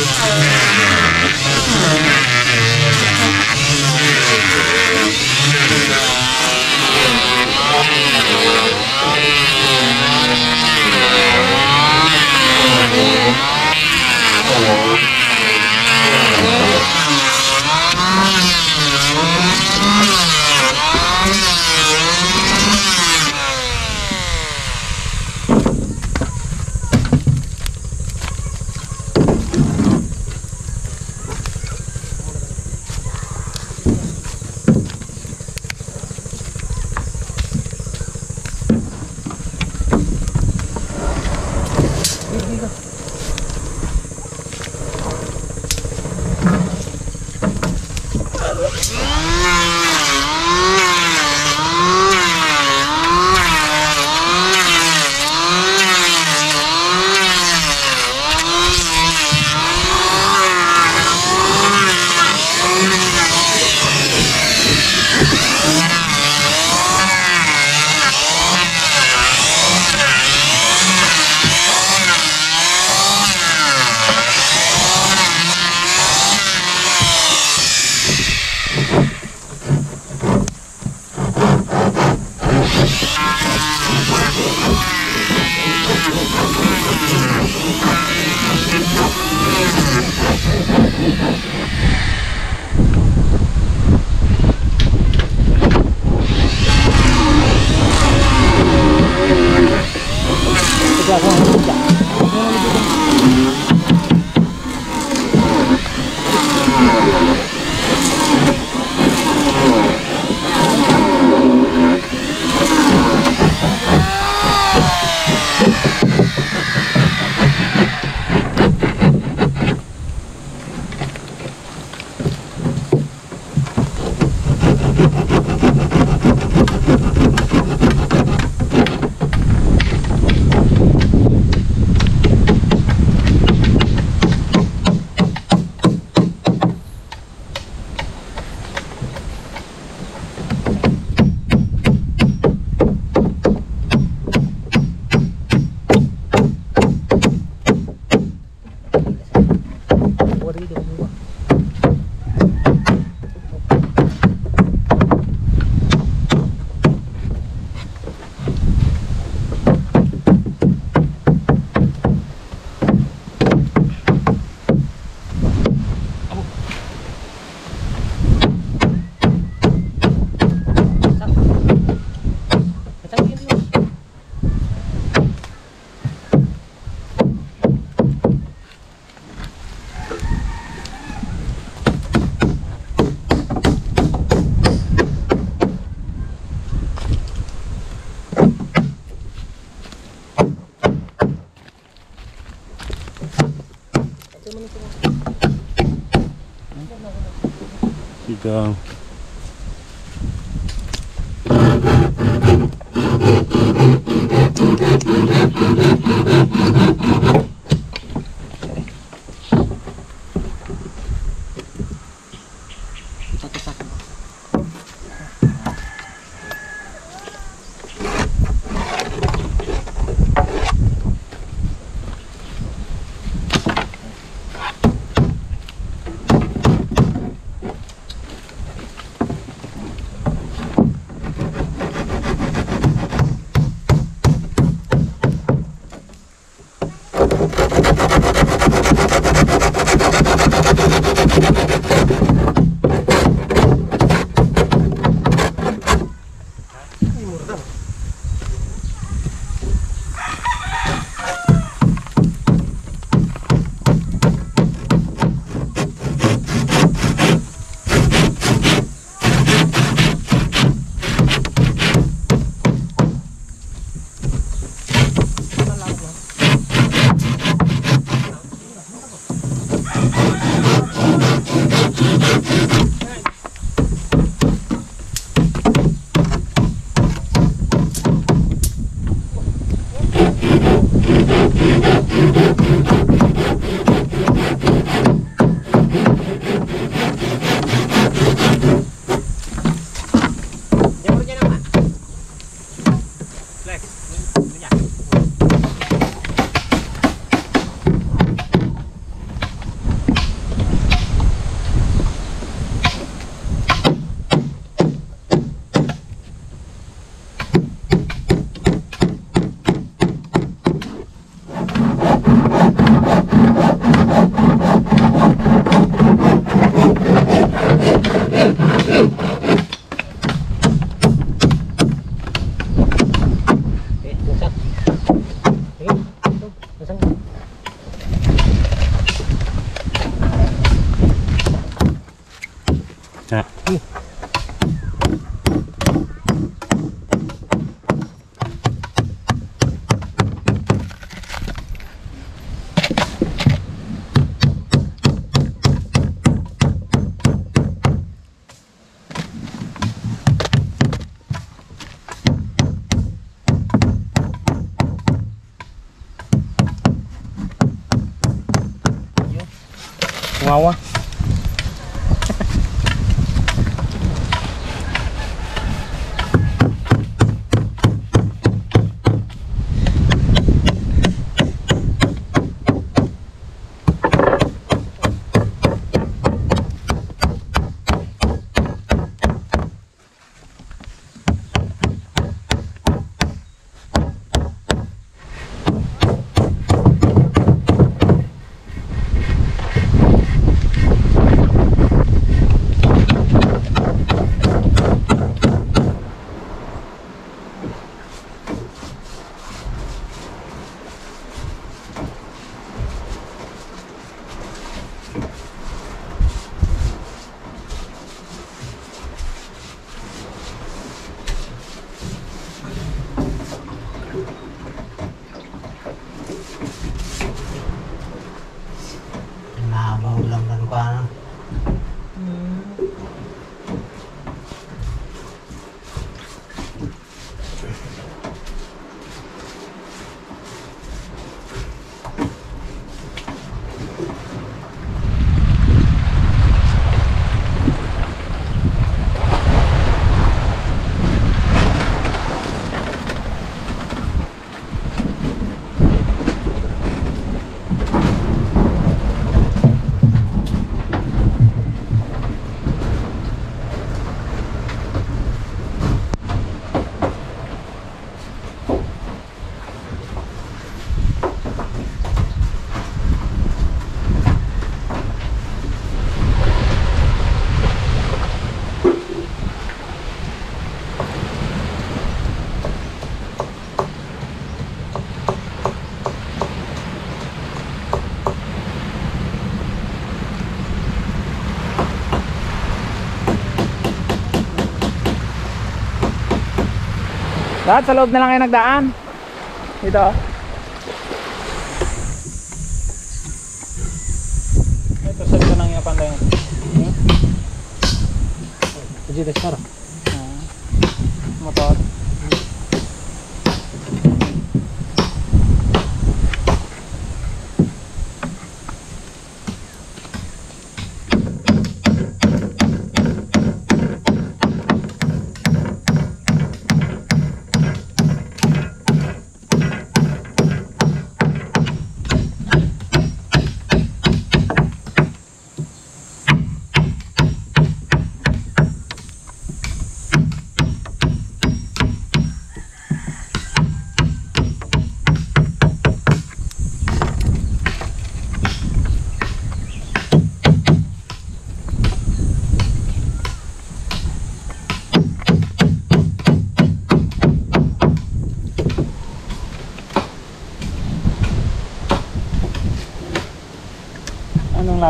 Música You go. 我啊。Lahat sa loob na lang kayo nagdaan. Dito. Ito sa ito lang yung pantay. dito, sir. Ah, motor.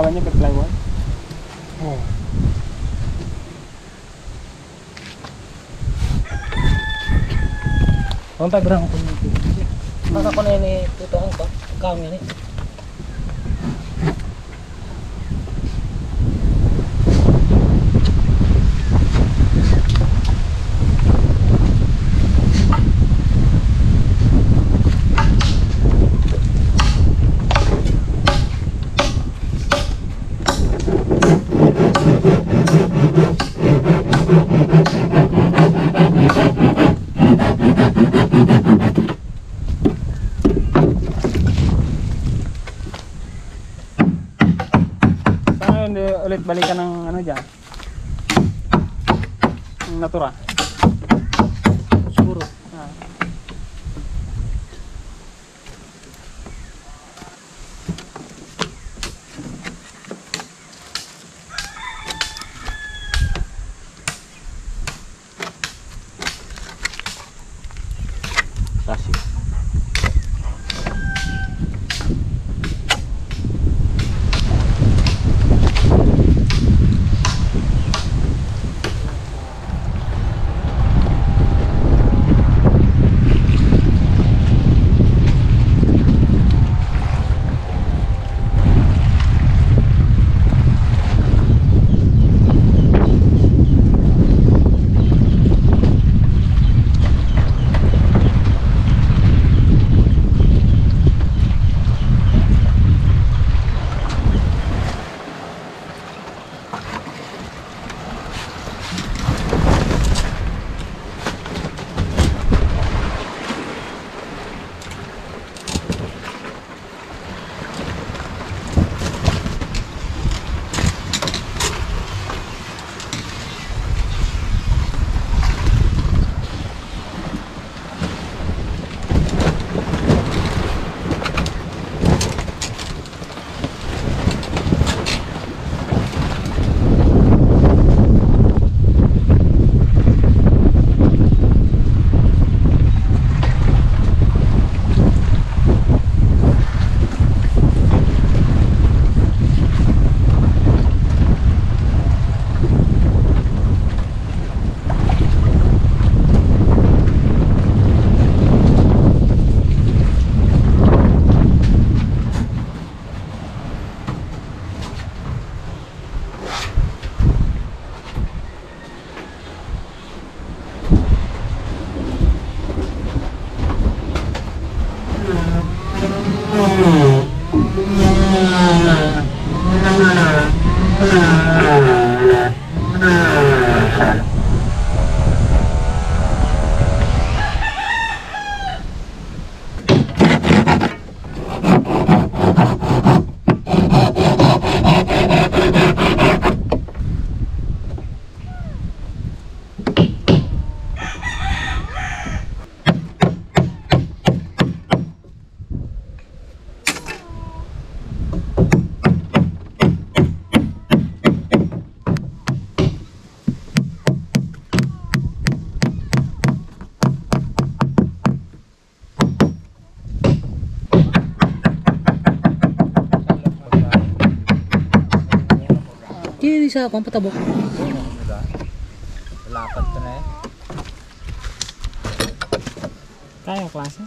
lawannya ke Playboy oh. Sampai berang pun itu. Masa kau ini itu angkot, kami ini. Kini sa akong patabok. Lapat ka na eh. Kaya klase?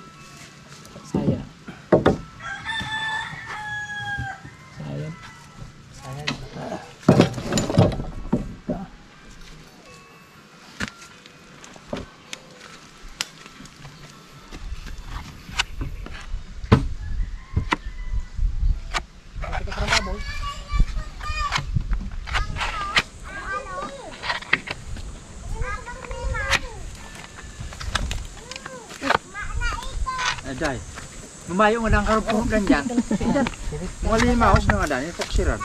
Day. Lumayo nga ng karupong ganyan. Mga limaos na nga dahil, foksiran.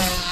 Yeah.